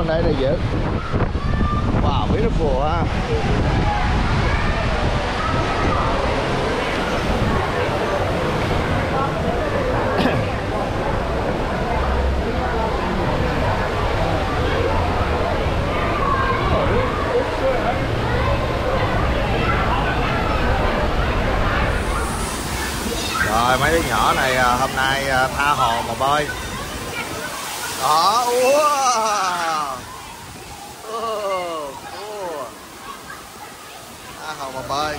The phone là dễ. Wow, beautiful ha. Rồi mấy đứa nhỏ này à, hôm nay à, tha hồ mà bơi. Đó, wow. Oh, cool. Tha hồ mà bơi.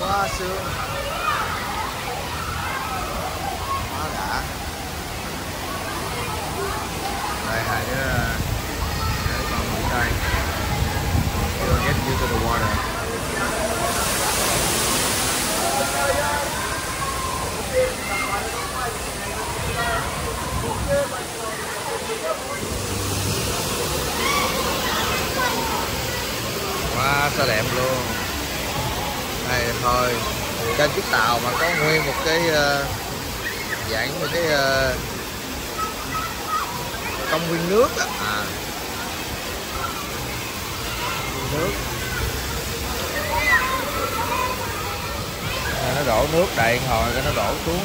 Quá sướng. Quá đã. Đây hai đứa để con ở đây. You'll get used to the water. Wow, sao đẹp luôn Đây thôi Trên chiếc tàu mà có nguyên một cái uh, dạng một cái uh, công viên nước á. À. Nước. À, nó đổ nước đầy hồi cái nó đổ xuống.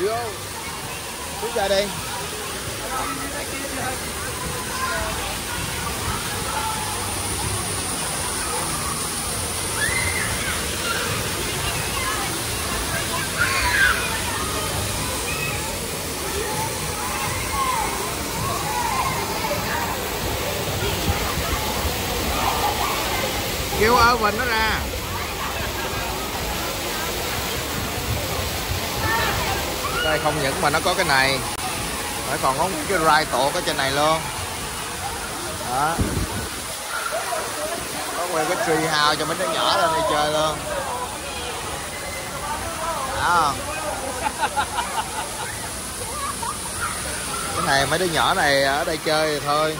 Vô. Xuống ra đi kêu ơ mình nó ra. Đây, không những mà nó có cái này. Phải còn có cái rai tổ ở trên này luôn. Đó. Có nguyên cái tree house cho mấy đứa nhỏ lên đây chơi luôn. Đó. Cái này mấy đứa nhỏ này ở đây chơi thì thôi.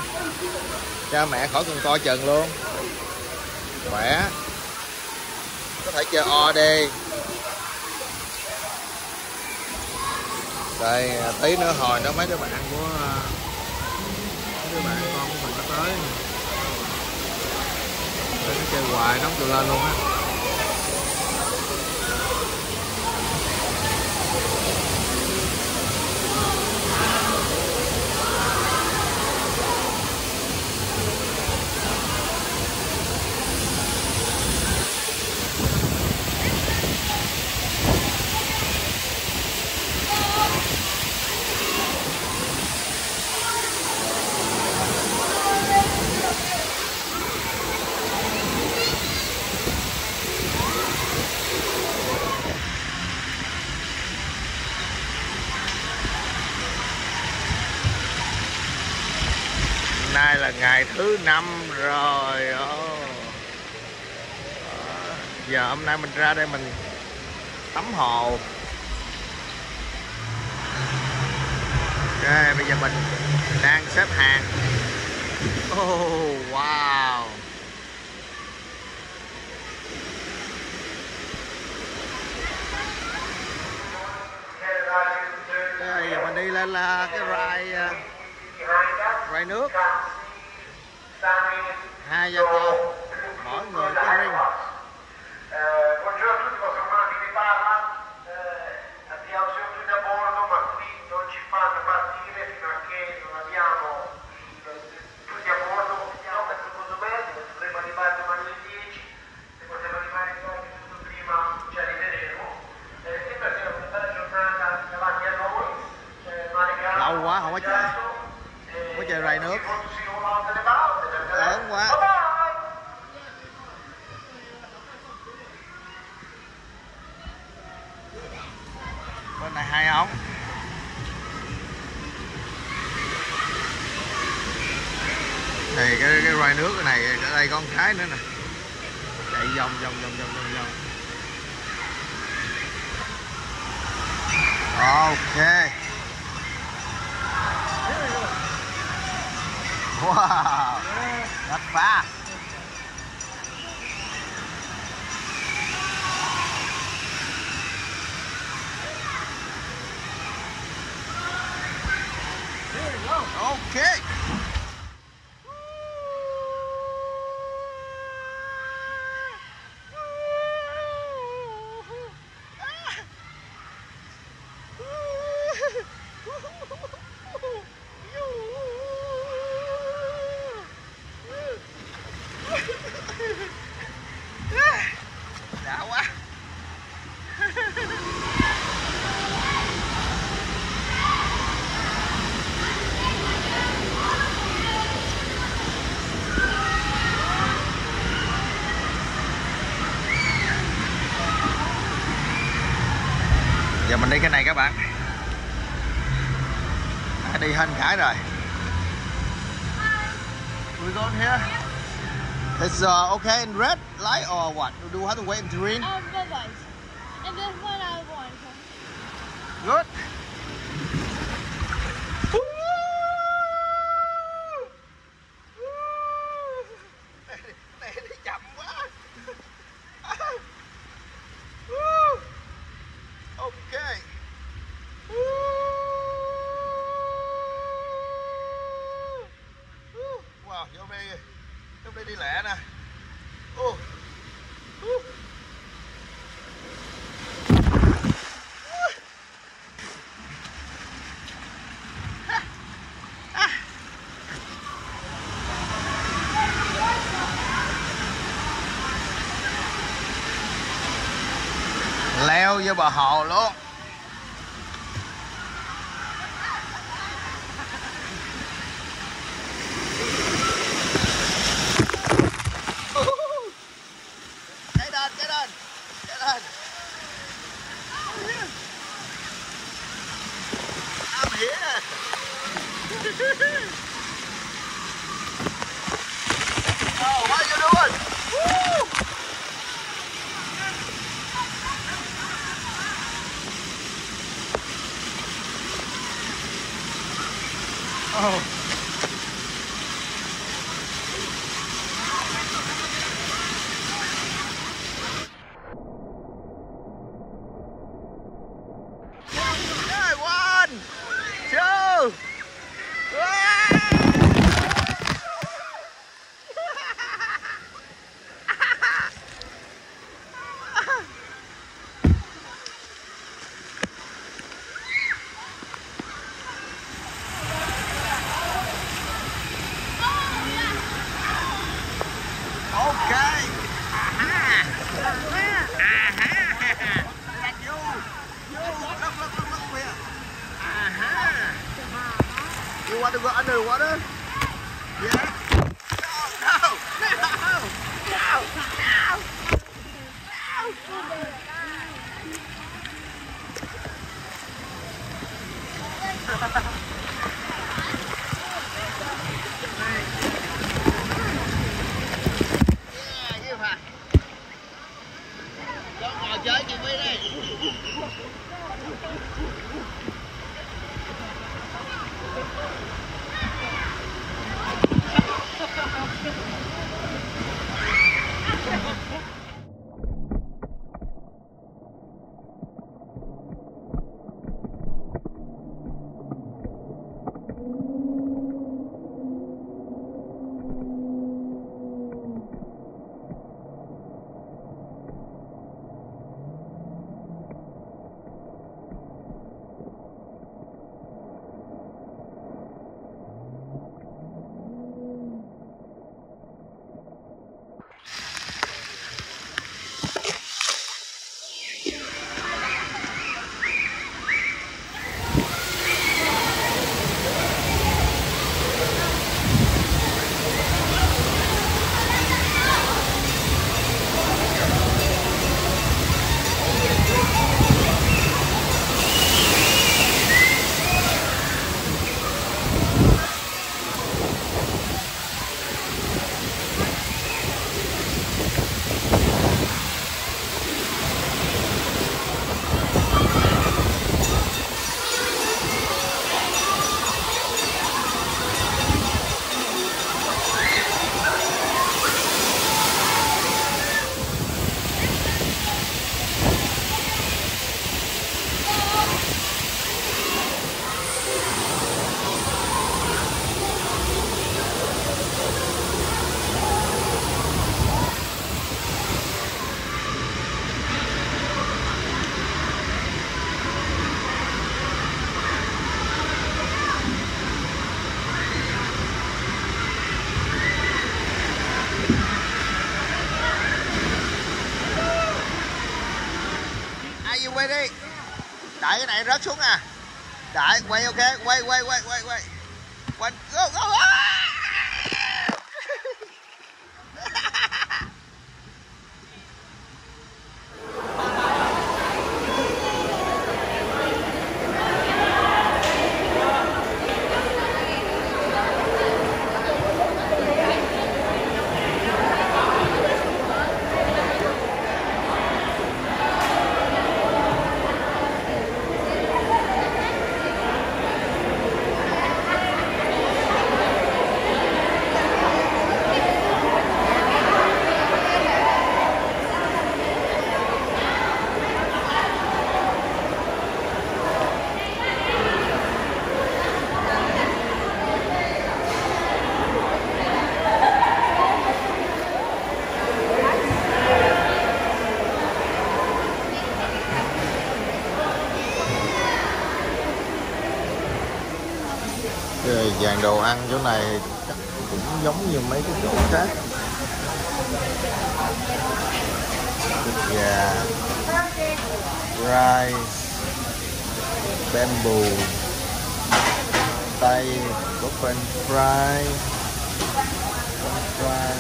Cha mẹ khỏi cần coi chừng luôn khỏe. Có thể chơi o đây, tí nữa hồi đó mấy đứa bạn của ờ, mấy đứa bạn con của mình nó tới. Nó chơi hoài nóng từ lên luôn á. Nay là ngày thứ năm rồi. Đó. Ờ, giờ hôm nay mình ra đây mình tắm hồ. Ok bây giờ mình đang xếp hàng. Oh wow. Đây giờ mình đi lên là cái ride uh, à, ride nước hai gia con mỗi người cái riêng. Ờ, hay không? Thì cái cái roi nước cái này ở đây con cái nữa nè. Chạy vòng vòng vòng vòng vòng vòng. Ok. Wow. Đập phá ok đi cái này các bạn. Đi hình khải rồi. We go here it's uh, okay in red light or what do we have to wait in green? Um, red lights. And this one I want. good here. Oh, what are you doing? Oh. ハハハハ。Đại quay ok quay quay quay quay quay quay go go ah! Cái dàn đồ ăn chỗ này chắc cũng giống như mấy cái chỗ khác. Thịt gà rice bamboo tay, có french fry french fry.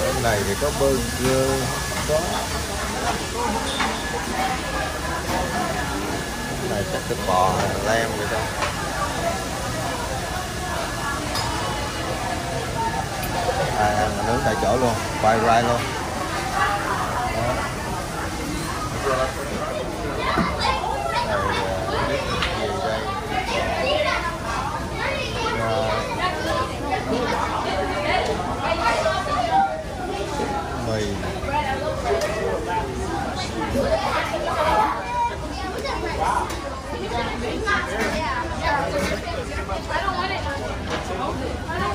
Bên này thì có burger có. Này chắc thịt bò lem vậy đâu à, à ăn nướng tại chỗ luôn quay rai luôn Đó. này à, biết gì đây Rồi. mì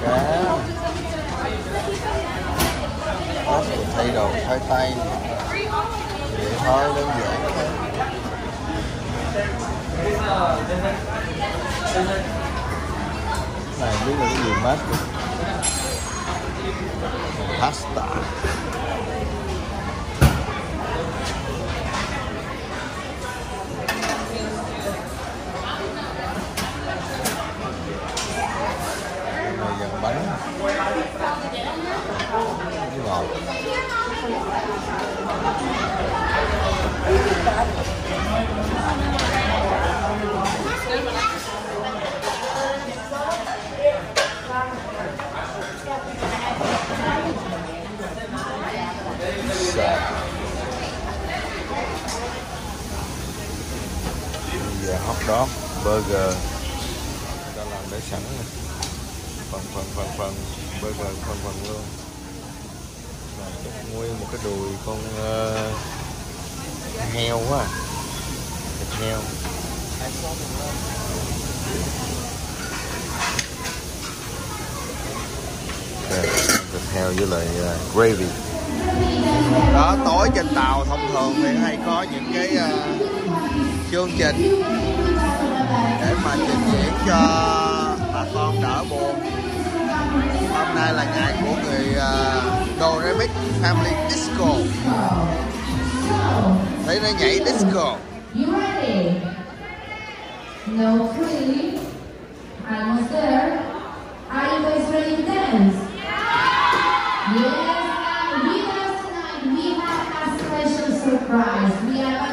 cá có thay đồ thay tay vậy thôi đơn giản này, biết là cái gì mát pasta. Này dần bánh cái ngọt Sợ. Bây giờ hot dog burger ta làm để sẵn này phần phần phần phần burger phần phần luôn này chắc nguyên một cái đùi con uh, heo quá à. thịt heo. Đây, thịt heo với lại uh, gravy. Đó tối trên tàu thông thường thì hay có những cái uh, chương trình để mà trình diễn cho bà con đỡ buồn hôm nay là ngày của người uh, Doremic Family Disco thấy nó nhảy disco You ready? No three. There. Are you guys ready to dance? Yes, and with us tonight we have a special surprise. We have a